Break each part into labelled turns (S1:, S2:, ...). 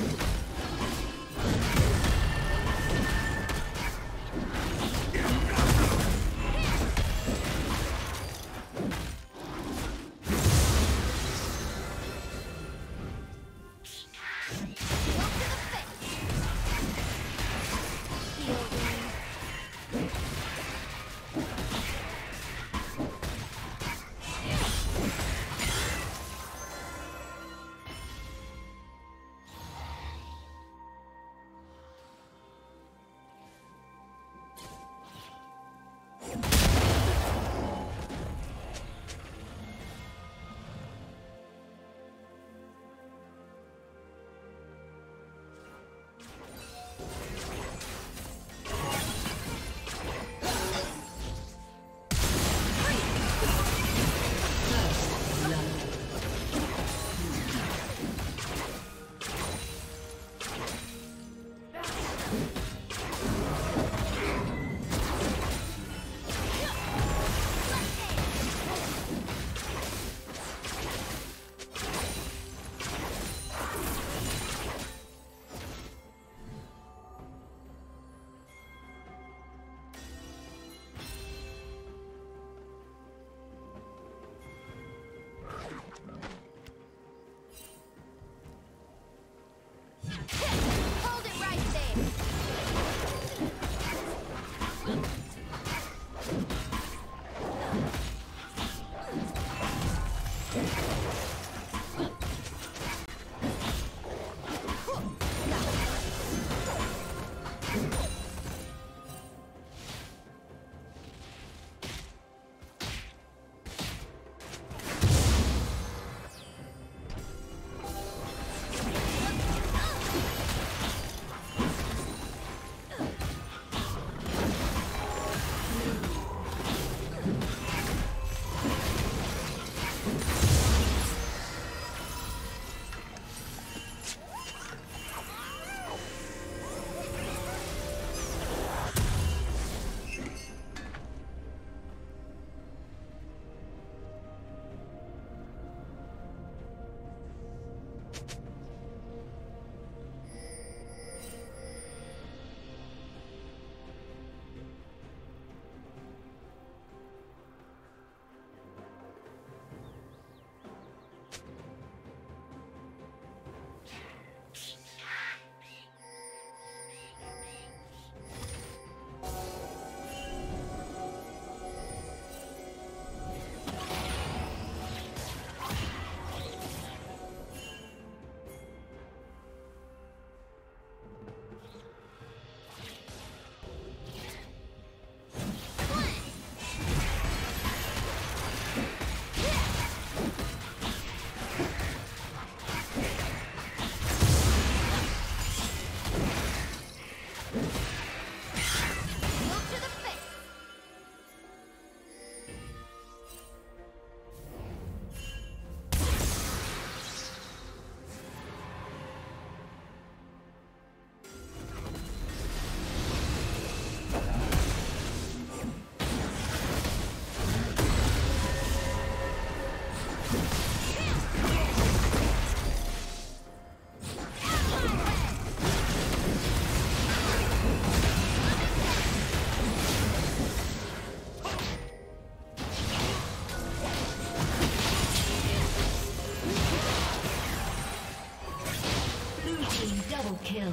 S1: you Double kill.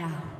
S1: down.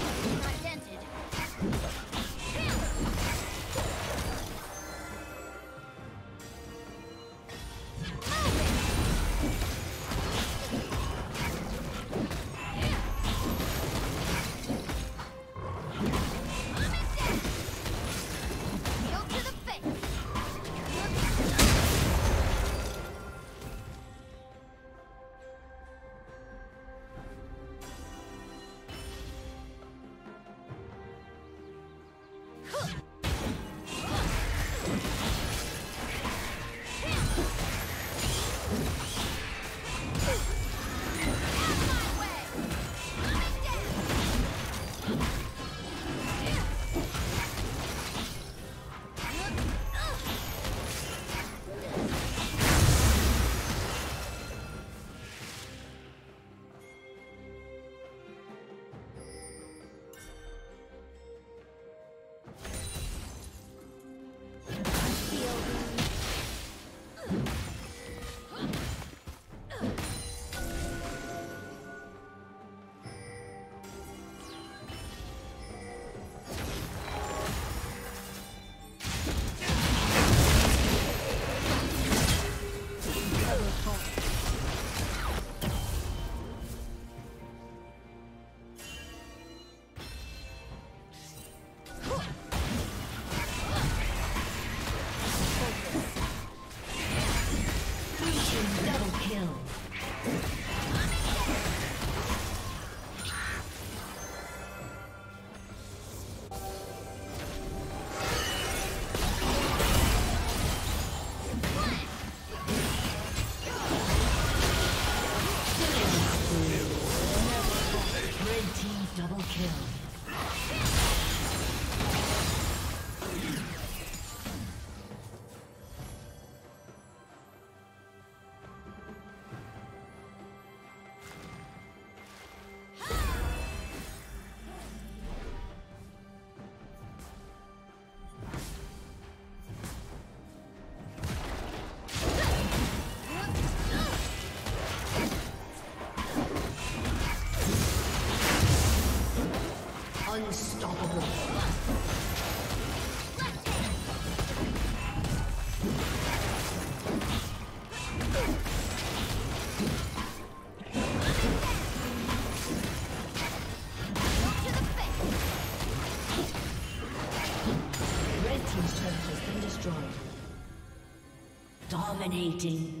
S1: Dominating.